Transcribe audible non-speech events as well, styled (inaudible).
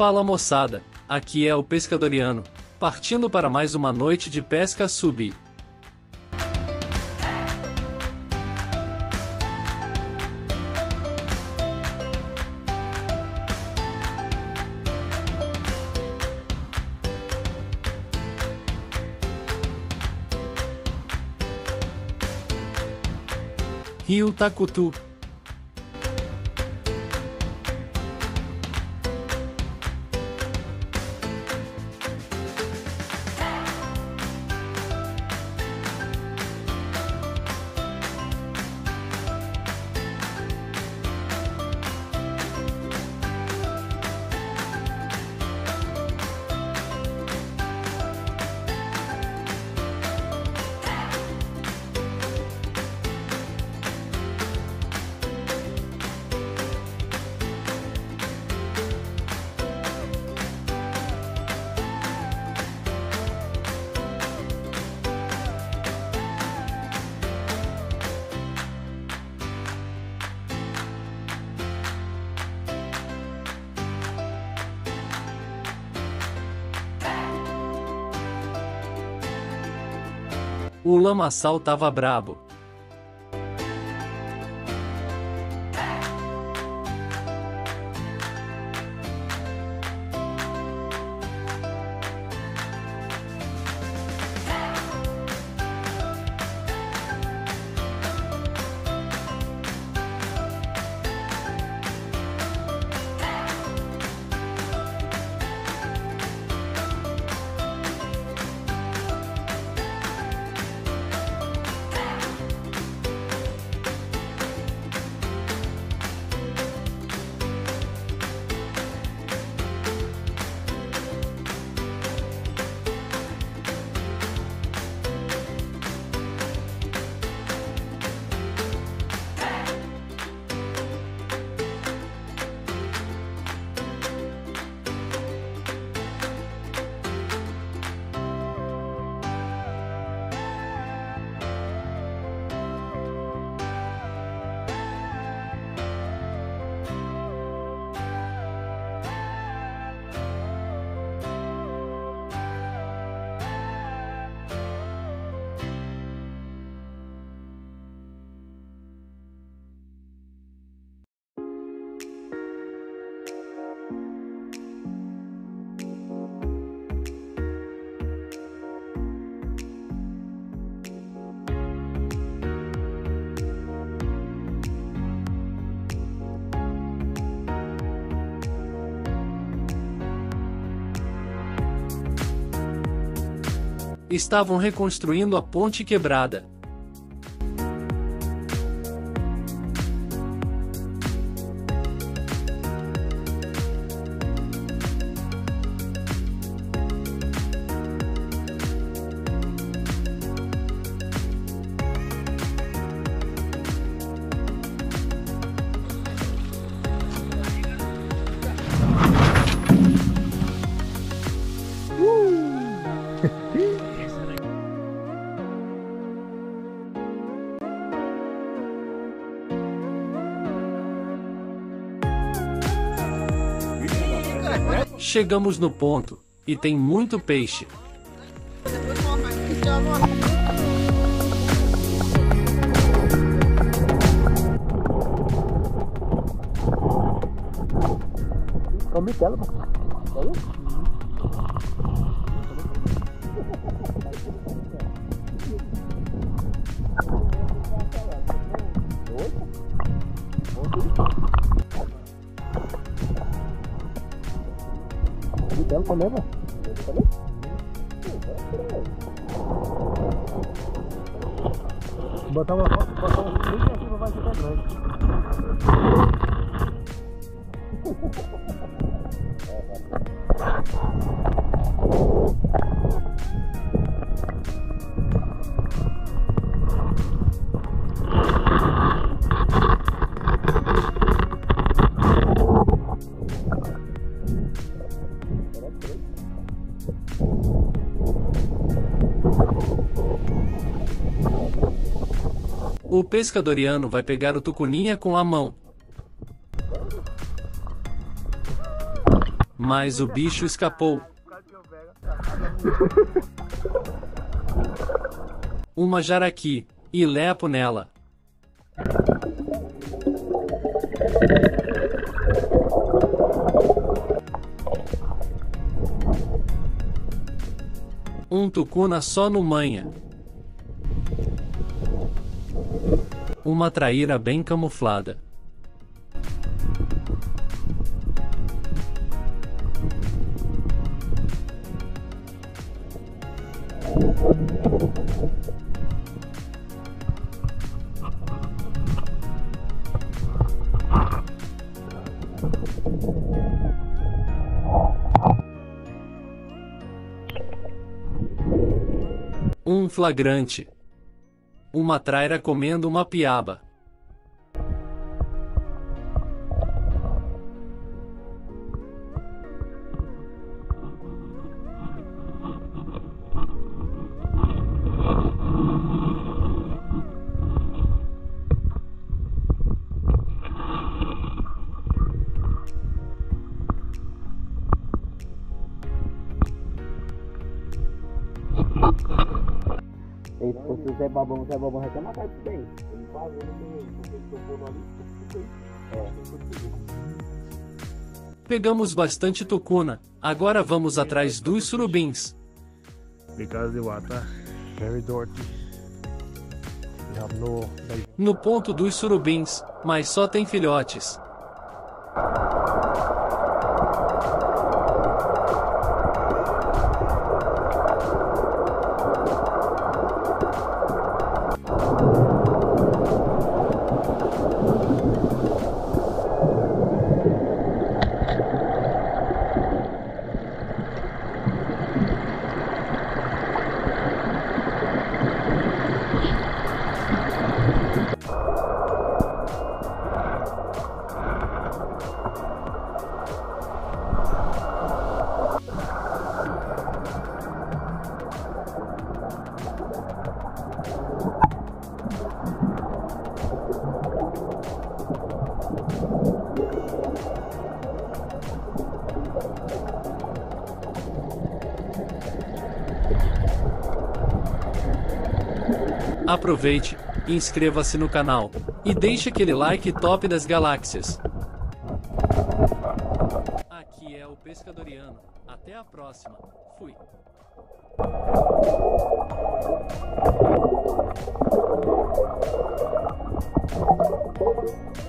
Fala moçada, aqui é o Pescadoriano, partindo para mais uma noite de pesca sub. Rio Tacutu O lamaçal tava brabo. Estavam reconstruindo a ponte quebrada. Chegamos no ponto, e tem muito peixe. Come tela, Olha. Então, comemos. Botar uma foto, botar um bem aqui vai ficar grande. (laughs) O pescadoriano vai pegar o tucuninha com a mão. Mas o bicho escapou. Uma jaraqui, e lepo nela. Um tucuna só no manha. Uma traíra bem camuflada. Um flagrante. Uma traira comendo uma piaba. (laughs) Se o Zé Babão, o Zé Babão vai ter matado isso daí. Pegamos bastante tucuna. Agora vamos atrás dos surubins. No No ponto dos surubins, mas só tem filhotes. Aproveite, inscreva-se no canal e deixe aquele like top das galáxias. Aqui é o Pescadoriano. Até a próxima. Fui. Thank